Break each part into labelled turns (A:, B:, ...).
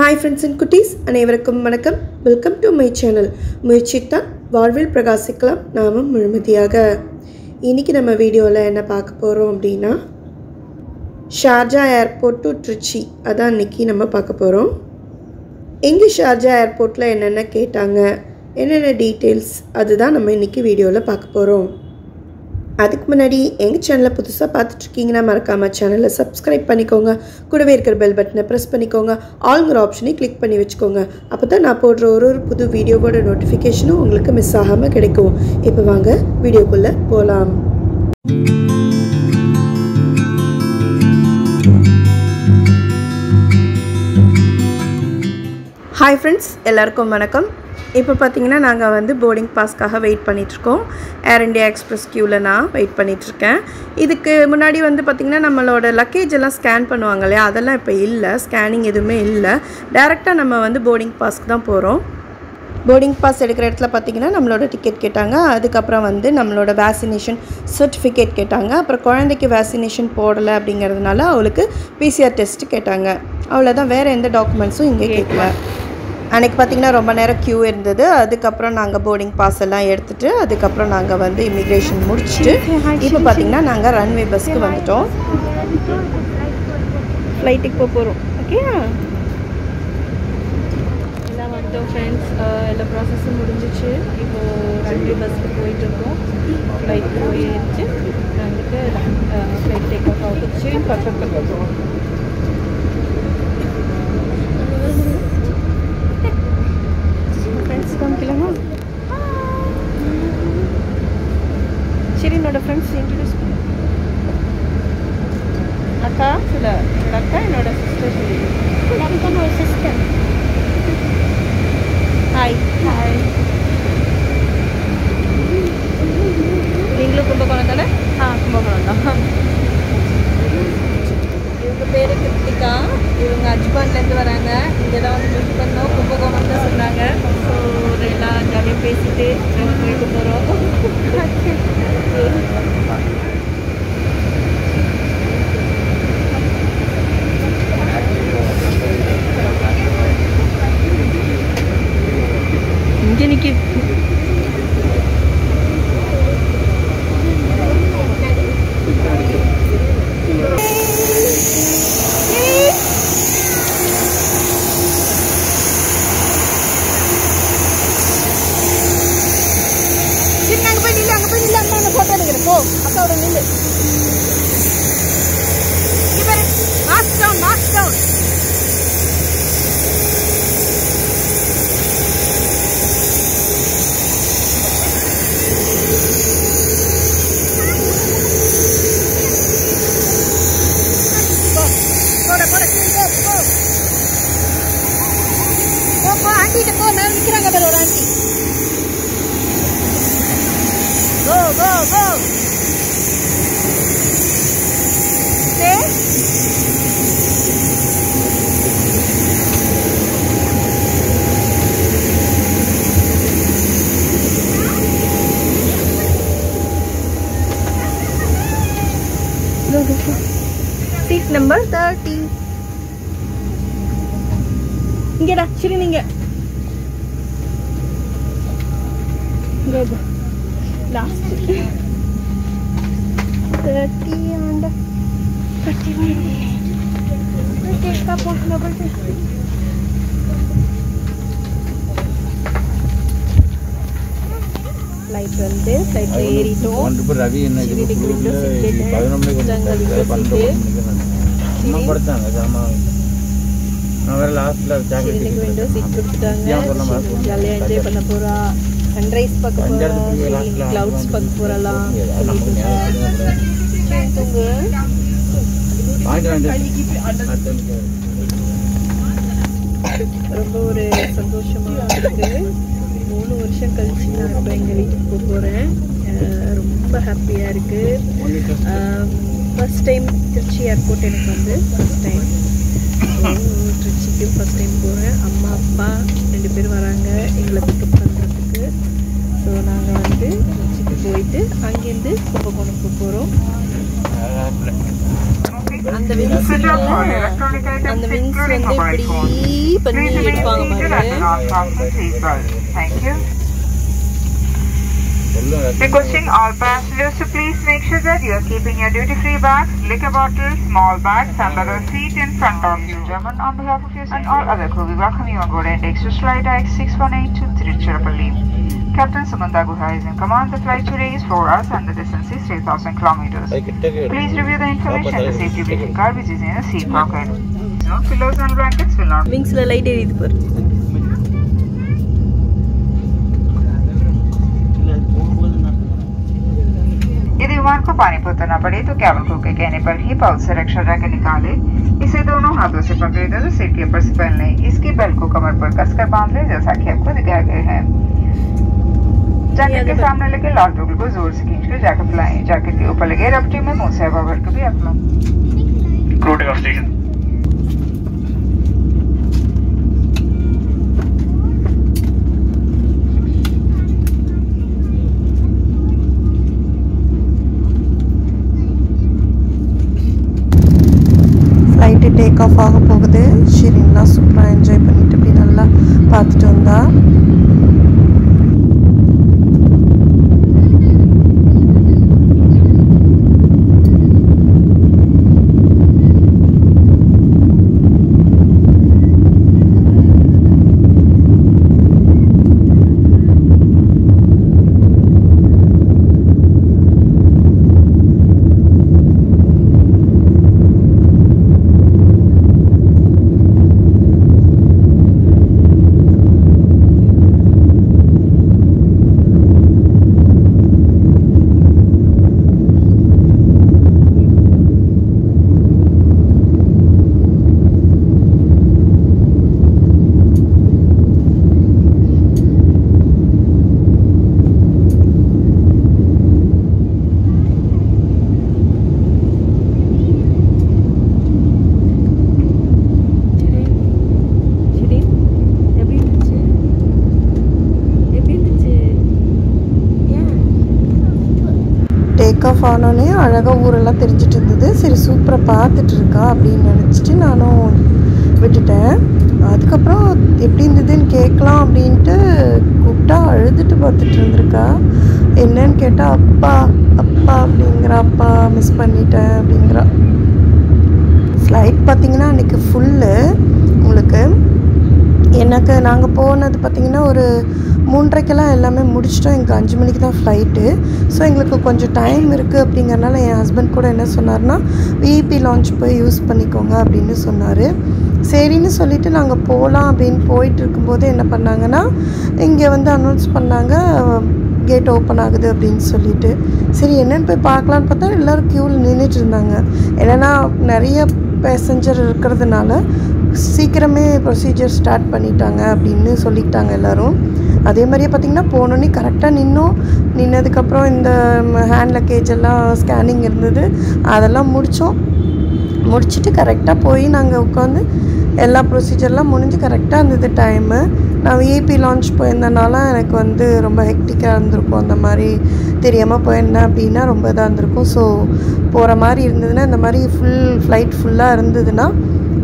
A: Hi friends and குட்டீஸ் அனைவருக்கும் வணக்கம். வெல்கம் டு மை சேனல் முயற்சித்தான் வாழ்வில் பிரகாசிக்கலாம் நாமும் முழுமதியாக. இன்றைக்கி நம்ம வீடியோவில் என்ன பார்க்க போகிறோம் அப்படின்னா ஷார்ஜா ஏர்போர்ட் டு ட்ரிச்சி அதான் இன்றைக்கி நம்ம பார்க்க போகிறோம் எங்கே ஷார்ஜா ஏர்போர்ட்டில் என்னென்ன கேட்டாங்க என்னென்ன டீட்டெயில்ஸ் அதுதான் நம்ம இன்றைக்கி வீடியோவில் பார்க்க போகிறோம் அதுக்கு முன்னாடி எங்கள் சேனலை புதுசாக பார்த்துட்ருக்கீங்கன்னா மறக்காமல் சேனலை சப்ஸ்கிரைப் பண்ணிக்கோங்க. கூடவே இருக்கிற பெல் பட்டனை ப்ரெஸ் பண்ணிக்கோங்க. ஆளுங்கிற ஆப்ஷனை கிளிக் பண்ணி வச்சுக்கோங்க. அப்போ தான் நான் போடுற ஒரு ஒரு புது வீடியோவோட நோட்டிஃபிகேஷனும் உங்களுக்கு மிஸ் ஆகாமல் கிடைக்கும். இப்போ வாங்க வீடியோக்குள்ளே போகலாம் ஹாய் ஃப்ரெண்ட்ஸ் எல்லாருக்கும் வணக்கம். இப்போ பார்த்தீங்கன்னா நாங்கள் வந்து போர்டிங் பாஸ்க்காக வெயிட் பண்ணிகிட்ருக்கோம் ஏர் இண்டியா எக்ஸ்பிரஸ் க்யூவில் நான் வெயிட் பண்ணிகிட்ருக்கேன் இதுக்கு முன்னாடி வந்து பார்த்திங்கன்னா நம்மளோட லக்கேஜ் எல்லாம் ஸ்கேன் பண்ணுவாங்க இல்லையா? அதெல்லாம் இப்போ இல்லை. ஸ்கேனிங் எதுவுமே இல்லை. டேரெக்டாக நம்ம வந்து போர்டிங் பாஸ்க்கு தான் போகிறோம் போர்டிங் பாஸ் எடுக்கிற இடத்துல பார்த்தீங்கன்னா நம்மளோட டிக்கெட் கேட்டாங்க. அதுக்கப்புறம் வந்து நம்மளோட வேக்சினேஷன் சர்டிஃபிகேட் கேட்டாங்க. அப்புறம் குழந்தைக்கு வேக்சினேஷன் போடலை அப்படிங்கிறதுனால அவளுக்கு பிசிஆர் டெஸ்ட் கேட்டாங்க. அவ்வளோதான் வேறு எந்த டாக்குமெண்ட்ஸும் இங்கே கேட்கல அன்றைக்கி பார்த்திங்கன்னா ரொம்ப நேரம் க்யூ இருந்தது. அதுக்கப்புறம் நாங்கள் போர்டிங் பாஸ் எல்லாம் எடுத்துகிட்டு அதுக்கப்புறம் நாங்கள் வந்து இமிக்ரேஷன் முடிச்சுட்டு இப்போ பார்த்திங்கன்னா நாங்கள் ரன்வே பஸ்க்கு வந்துட்டோம். ஃப்ளைட்டுக்கு போக போகிறோம் ஓகே
B: எல்லாம் வந்துட்டோம் ஃப்ரெண்ட்ஸ் எல்லா ப்ராசஸும் முடிஞ்சிச்சு. இப்போது ரன்வே பஸ்க்கு போயிட்டுருக்கோம் ஃப்ளைட் போயிடுச்சு வந்துட்டு ஃப்ளைட் டேக் ஆஃப் ஆகிடுச்சு பக்கத்தில். ஃப்ரெண்ட்ஸ் காமிக்கலாமா சரி என்னோட ஃப்ரெண்ட்ஸ் இன்ட்ரடியூஸ் பண்ணு அக்கா சொல்ல என்னோட அக்கா என்னோட சிஸ்டர் சொல்லி
C: sister.
B: pikir agak berorientasi. Go, go, go. Seat number 30.
D: Sini
B: enggak. Seat கேட்டேன்.
D: பதினொன்று மணிக்கு
B: ஜன்னல் window
D: பன்னெண்டு
B: seat.
D: மணிக்கு அம்மா படுத்தாங்க சாமா நான் வேற லாஸ்ட்ல
B: சிவிடிக்கு விண்டோ சீட் கொடுத்துட்டாங்க
D: ஏன் சொல்ல மாதிரி
B: ஜாலியாக என்ஜாய் பண்ண போகிறா சன்ரைஸ் பார்க்க போகிறா
D: அஞ்சாயிரத்துக்கு லாஸ்ட்ல
B: க்ளவுட்ஸ் பார்க்க போகிறலாம் ரொம்ப ஒரு சந்தோஷமா இருக்கு. மூணு வருஷம் கழிச்சு நான் இப்போ எங்கள் வீட்டுக்கு போக போகிறேன் ரொம்ப ஹாப்பியாக இருக்கு. ஃபர்ஸ்ட் டைம் திருச்சி ஏர்போர்ட் எனக்கு வந்து ஃபர்ஸ்ட் டைம் திருச்சிக்கும் ஃபர்ஸ்ட் டைம் போகிறேன் அம்மா அப்பா ரெண்டு பேரும் வராங்க. எங்களை பிக்கப் போயிட்டு அங்கேருந்து கும்பகோணம் போக போகிறோம் அந்த விங்ஸ் அந்த விங்ஸ் வந்து இப்படி பண்ணி எடுப்பாங்க பாருங்க.
C: Requesting all passengers to please make sure that you are keeping your duty-free bags, liquor bottles, small bags and other seat in front of you. German on behalf of you and all other crew, we welcome you on board extra flight IX618 to Tiruchirappalli. Captain Sumanda Guha is in command. The flight today is 4 hours and the distance is 3,000 kilometers. Please review the information the safety briefing card which is in the seat pocket. No pillows and blankets will not.
B: Wings
C: la light को पानी पोतना पड़े तो cabin crew के कहने पर ही pouch से रक्षा रख निकाले। इसे दोनों हाथों से पकड़े दो तो सीट के ऊपर से पहन लें इसकी बेल्ट को कमर पर कसकर बाँध लें जैसा कि आपको दिखाया गया है। जैकेट के सामने लगे लाल टोकल को ज़ोर से खींच कर जैकेट फैलाएँ जैकेट के ऊपर लगे रपटी में मुँह से हवा भर भी अपना।
A: ஃப்ளைட்டு டேக் ஆஃப் ஆக போகுது. ஷிரின்லாம் சூப்பராக என்ஜாய் பண்ணிட்டு அப்படி நல்லா பார்த்துட்டு வந்தா
B: சரி சரி எப்படி இருந்துச்சு எப்படி இருந்துச்சு ஏன்
A: அக்கா ஆஃப் ஆனோடனே அழகாக ஊரெல்லாம் தெரிஞ்சிட்டு இருந்தது. சரி சூப்பராக பார்த்துட்டு இருக்கா அப்படின்னு நினச்சிட்டு நானும் விட்டுட்டேன். அதுக்கப்புறம் எப்படி இருந்ததுன்னு கேட்கலாம் அப்படின்ட்டு கூப்பிட்டா அழுதுட்டு பார்த்துட்டு இருந்திருக்கா. என்னன்னு கேட்டால் அப்பா அப்பா அப்படிங்கிறா அப்பா மிஸ் பண்ணிட்டேன் அப்படிங்கிறா. ஃப்ளைட் பார்த்தீங்கன்னா அன்றைக்கி ஃபுல்லு உங்களுக்கு எனக்கு நாங்கள் போனது பார்த்திங்கன்னா ஒரு மூன்றரைக்கெல்லாம் எல்லாமே முடிச்சிட்டோம். எங்களுக்கு அஞ்சு மணிக்கு தான் ஃப்ளைட்டு ஸோ எங்களுக்கு கொஞ்சம் டைம் இருக்குது அப்படிங்கிறனால என் ஹஸ்பண்ட் கூட என்ன சொன்னார்னா விஇபி லான்ச் போய் யூஸ் பண்ணிக்கோங்க அப்படின்னு சொன்னார். சரின்னு சொல்லிட்டு நாங்கள் போகலாம் அப்படின்னு போயிட்டு இருக்கும்போது என்ன பண்ணாங்கன்னா இங்கே வந்து அனௌன்ஸ் பண்ணாங்க கேட் ஓப்பன் ஆகுது அப்படின்னு சொல்லிட்டு. சரி என்னன்னு போய் பார்க்கலான்னு பார்த்தா எல்லோரும் க்யூவில் நின்றுட்டு இருந்தாங்க. என்னென்னா நிறைய பேசஞ்சர் இருக்கிறதுனால சீக்கிரமே ப்ரொசீஜர் ஸ்டார்ட் பண்ணிட்டாங்க அப்படின்னு சொல்லிட்டாங்க எல்லோரும். அதே மாதிரியே பார்த்திங்கன்னா போனோன்னே கரெக்டாக நின்னோம். நின்னதுக்கப்புறம் இந்த ஹேண்ட் லக்கேஜ் எல்லாம் ஸ்கேனிங் இருந்தது. அதெல்லாம் முடித்தோம் முடிச்சுட்டு கரெக்டாக போய் நாங்கள் உட்காந்து எல்லா ப்ரொசீஜர்லாம் முடிஞ்சு கரெக்டாக இருந்தது டைமு நான் விஐபி லான்ச் போயிருந்தனால எனக்கு வந்து ரொம்ப ஹெக்டிக்காக இருந்திருக்கும். அந்த மாதிரி தெரியாமல் போயிருந்தேன் அப்படின்னா ரொம்ப இதாக இருந்திருக்கும். ஸோ போகிற மாதிரி இருந்ததுன்னா இந்த மாதிரி ஃபுல் ஃப்ளைட் ஃபுல்லாக இருந்ததுன்னா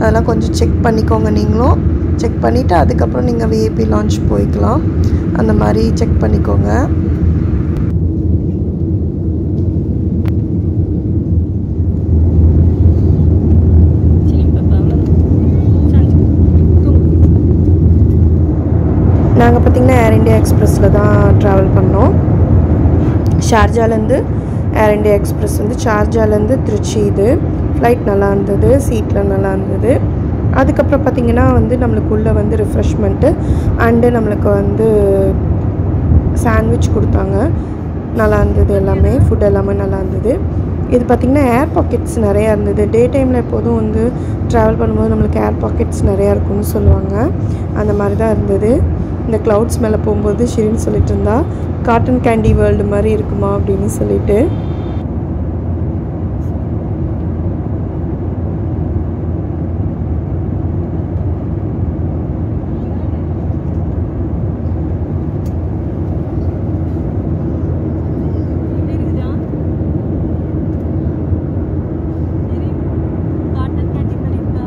A: அதெல்லாம் கொஞ்சம் செக் பண்ணிக்கோங்க நீங்களும். செக் பண்ணிவிட்டு அதுக்கப்புறம் நீங்கள் விஏபி லான்ச் போய்க்கலாம். அந்த மாதிரி செக் பண்ணிக்கோங்க. நாங்கள் பார்த்திங்கன்னா ஏர் இண்டியா எக்ஸ்பிரஸில் தான் ட்ராவல் பண்ணோம். ஷார்ஜாலேருந்து ஏர் இண்டியா எக்ஸ்பிரஸ் வந்து ஷார்ஜாலேருந்து திருச்சி இது. ஃப்ளைட் நல்லா இருந்தது சீட்டில் நல்லா இருந்தது அதுக்கப்புறம் பார்த்திங்கன்னா வந்து நம்மளுக்கு உள்ளே வந்து ரிஃப்ரெஷ்மெண்ட்டு அண்டு நம்மளுக்கு வந்து சாண்ட்விச் கொடுத்தாங்க. நல்லா இருந்தது எல்லாமே ஃபுட் எல்லாமே நல்லா இருந்தது இது பார்த்திங்கன்னா ஏர் பாக்கெட்ஸ் நிறையா இருந்தது. டே டைமில் எப்போதும் வந்து ட்ராவல் பண்ணும்போது நம்மளுக்கு ஏர் பாக்கெட்ஸ் நிறையா இருக்கும்னு சொல்லுவாங்க. அந்த மாதிரி தான் இருந்தது. இந்த க்ளவுட்ஸ் மேலே போகும்போது ஷிரின்னு சொல்லிட்டு இருந்தா காட்டன் கேண்டி வேர்ல்டு மாதிரி இருக்குமா? அப்படின்னு சொல்லிட்டு
B: எப்படி இருக்குதா சரி காட்டன் கேண்டி மாதிரி இருக்கா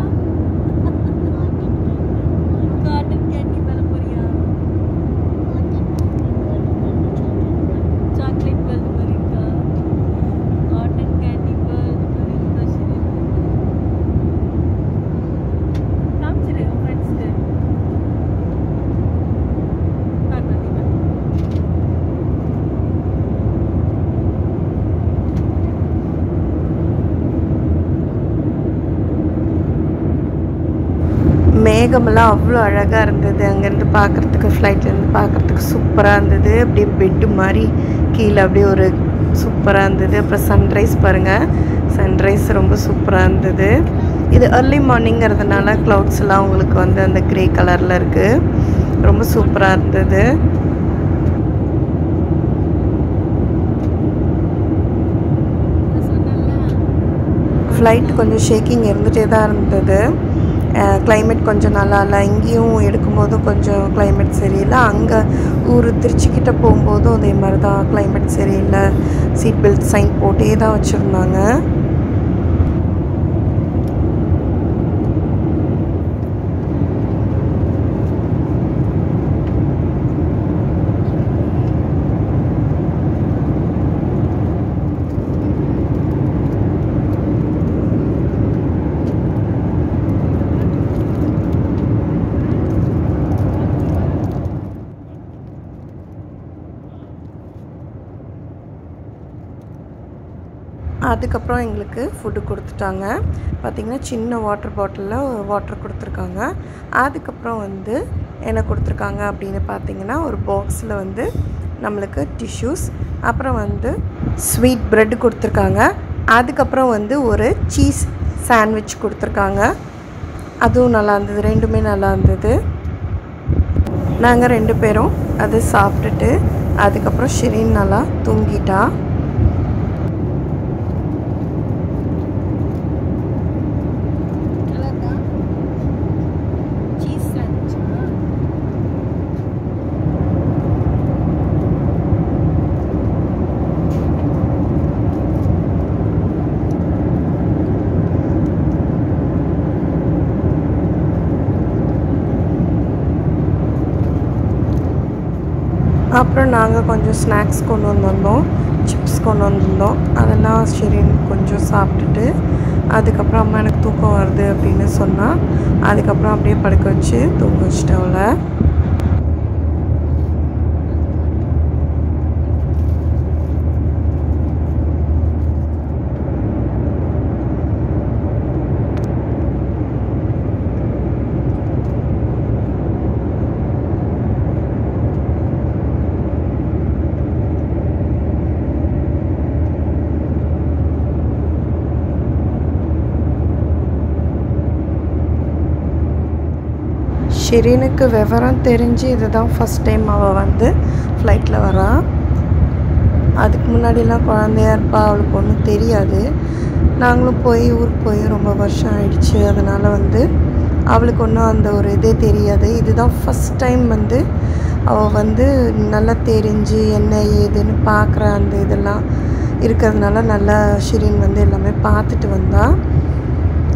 A: மேகமெல்லாம் அவ்வளோ அழகாக இருந்தது. அங்கேருந்து பார்க்குறதுக்கு ஃப்ளைட்லேருந்து பார்க்குறதுக்கு சூப்பராக இருந்தது. அப்படியே பெட்டு மாதிரி கீழே அப்படியே ஒரு சூப்பராக இருந்தது. அப்புறம் சன்ரைஸ் பாருங்கள் சன்ரைஸ் ரொம்ப சூப்பராக இருந்தது. இது ஏர்லி மார்னிங்கிறதுனால க்ளவுட்ஸ் எல்லாம் உங்களுக்கு வந்து அந்த க்ரே கலரில் இருக்குது ரொம்ப சூப்பராக இருந்தது. ஃப்ளைட் கொஞ்சம் ஷேக்கிங் இருந்துகிட்டே தான் இருந்தது. கிளைமேட் கொஞ்சம் நல்லா இல்லை இங்கேயும் எடுக்கும்போதும் கொஞ்சம் கிளைமேட் சரியில்லை. அங்கே ஊர் திருச்சிக்கிட்ட போகும்போதும் அதே மாதிரி தான் கிளைமேட் சரியில்லை. சீட் பெல்ட் சைன் போட்டே தான் வச்சுருந்தாங்க. அதுக்கப்புறம் எங்களுக்கு ஃபுட்டு கொடுத்துட்டாங்க. பார்த்திங்கன்னா சின்ன வாட்டர் பாட்டிலில் வாட்டர் கொடுத்துருக்காங்க. அதுக்கப்புறம் வந்து என்ன கொடுத்துருக்காங்க அப்படின்னு பார்த்தீங்கன்னா ஒரு பாக்ஸில் வந்து நம்மளுக்கு டிஷ்யூஸ் அப்புறம் வந்து ஸ்வீட் ப்ரெட் கொடுத்துருக்காங்க. அதுக்கப்புறம் வந்து ஒரு சீஸ் சாண்ட்விச் கொடுத்துருக்காங்க. அதுவும் நல்லா இருந்தது ரெண்டுமே நல்லா இருந்தது. நாங்கள் ரெண்டு பேரும் அது சாப்பிட்டுட்டு அதுக்கப்புறம் ஷிரின் நல்லா தூங்கிட்டா அப்புறம் நாங்கள் கொஞ்சம் ஸ்நாக்ஸ் கொண்டு வந்திருந்தோம் சிப்ஸ் கொண்டு வந்திருந்தோம். அதெல்லாம் சரின்னு கொஞ்சம் சாப்பிட்டுட்டு அதுக்கப்புறம் அம்மா எனக்கு தூக்கம் வருது அப்படின்னு சொன்னால் அதுக்கப்புறம் அப்படியே படுக்க வச்சு தூங்க வச்சுட்டேன் அவளை. ஷெரீனுக்கு விவரம் தெரிஞ்சு இதுதான் ஃபஸ்ட் டைம் அவள் வந்து ஃப்ளைட்டில் வரா. அதுக்கு முன்னாடிலாம் குழந்தையா இருப்பா அவளுக்கு ஒன்றும் தெரியாது. நாங்களும் போய் ஊருக்கு போய் ரொம்ப வருஷம் ஆயிடுச்சு. அதனால் வந்து அவளுக்கு ஒன்றும் அந்த ஒரு இதே தெரியாது. இதுதான் ஃபஸ்ட் டைம் வந்து அவள் வந்து நல்லா தெரிஞ்சு என்ன ஏதுன்னு பார்க்குற அந்த இதெல்லாம் இருக்கிறதுனால நல்லா ஷிரீன் வந்து எல்லாமே பார்த்துட்டு வந்தாள்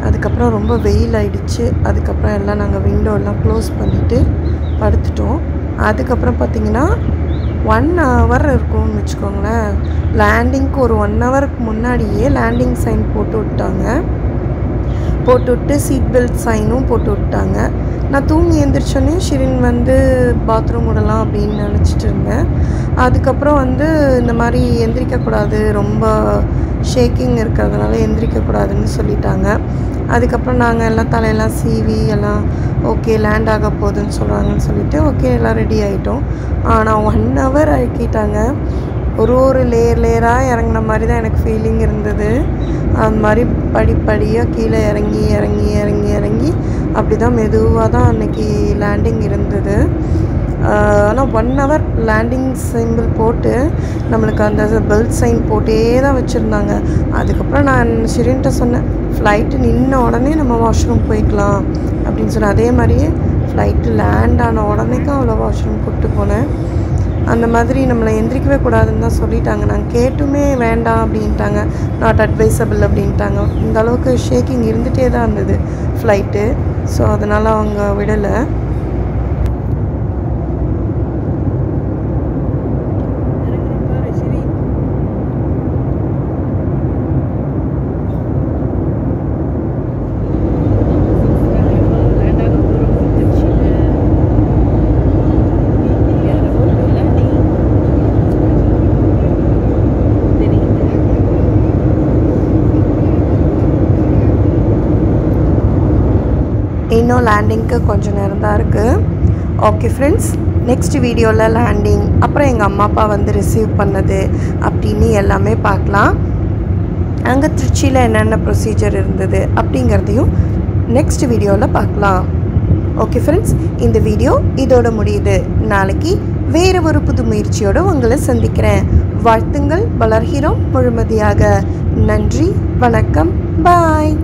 A: அதுக்கப்புறம் ரொம்ப வெயில் ஆகிடுச்சு அதுக்கப்புறம் எல்லாம் நாங்கள் விண்டோலாம் க்ளோஸ் பண்ணிவிட்டு படுத்துட்டோம். அதுக்கப்புறம் பார்த்திங்கன்னா ஒன் ஹவர் இருக்கும்னு வச்சுக்கோங்களேன். லேண்டிங்க்கு ஒரு ஒன் ஹவருக்கு முன்னாடியே லேண்டிங் சைன் போட்டு விட்டாங்க. போட்டு விட்டு சீட் பெல்ட் சைனும் போட்டு விட்டாங்க. நான் தூங்கி எழுந்திரிச்சோன்னே ஷிரின் வந்து பாத்ரூம் விடலாம் அப்படின்னு நினச்சிட்டு இருந்தேன். அதுக்கப்புறம் வந்து இந்த மாதிரி எந்திரிக்கக்கூடாது ரொம்ப ஷேக்கிங் இருக்கிறதுனால எந்திரிக்கக்கூடாதுன்னு சொல்லிட்டாங்க. அதுக்கப்புறம் நாங்கள் எல்லாம் தலையெல்லாம் சீவி எல்லாம் ஓகே லேண்ட் ஆக போகுதுன்னு சொல்கிறாங்கன்னு சொல்லிட்டு ஓகே எல்லாம் ரெடி ஆகிட்டோம் ஆனால் ஒன் ஹவர் ஆக்கிட்டாங்க. ஒரு ஒரு லேயர் லேயராக இறங்கின மாதிரி தான் எனக்கு ஃபீலிங் இருந்தது. அந்த மாதிரி படிப்படியாக கீழே இறங்கி இறங்கி இறங்கி இறங்கி அப்படி தான் மெதுவாக தான் அன்னைக்கு லேண்டிங் இருந்தது. ஆனால் ஒன் ஹவர் லேண்டிங் சிம்பிள் போட்டு நம்மளுக்கு அந்த பெல்ட் சைன் போட்டே தான் வச்சுருந்தாங்க. அதுக்கப்புறம் நான் ஷிரின்ட்ட சொன்னேன் ஃப்ளைட்டு நின்ன உடனே நம்ம வாஷ்ரூம் போய்க்கலாம் அப்படின்னு சொன்னேன் அதே மாதிரியே ஃப்ளைட்டு லேண்ட் ஆன உடனேக்கும் அவ்வளோ வாஷ்ரூம் கூப்பிட்டு போனேன். அந்த மாதிரி நம்மளை எந்திரிக்கவே கூடாதுன்னு தான் சொல்லிட்டாங்க. நாங்கள் கேட்டுமே வேண்டாம் அப்படின்ட்டாங்க. நாட் அட்வைசபிள் அப்படின்ட்டாங்க. இந்த அளவுக்கு ஷேக்கிங் இருந்துகிட்டே தான் இருந்தது ஃப்ளைட்டு ஸோ அதனால் அவங்க விடலை. இன்னும் லேண்டிங்க்கு கொஞ்சம் நேரம் தான் இருக்குது ஓகே ஃப்ரெண்ட்ஸ் நெக்ஸ்ட் வீடியோவில் லேண்டிங் அப்புறம் எங்கள் அம்மா அப்பா வந்து ரிசீவ் பண்ணது அப்படின்னு எல்லாமே பார்க்கலாம். அங்கே திருச்சியில் என்னென்ன ப்ரொசீஜர் இருந்தது அப்படிங்கிறதையும் நெக்ஸ்ட் வீடியோவில் பார்க்கலாம். ஓகே ஃப்ரெண்ட்ஸ் இந்த வீடியோ இதோட முடியுது. நாளைக்கு வேறு ஒரு புது முயற்சியோடு உங்களை சந்திக்கிறேன். வாழ்த்துங்கள் வளர்கிறோம் முழுமதியாக. நன்றி வணக்கம். பாய்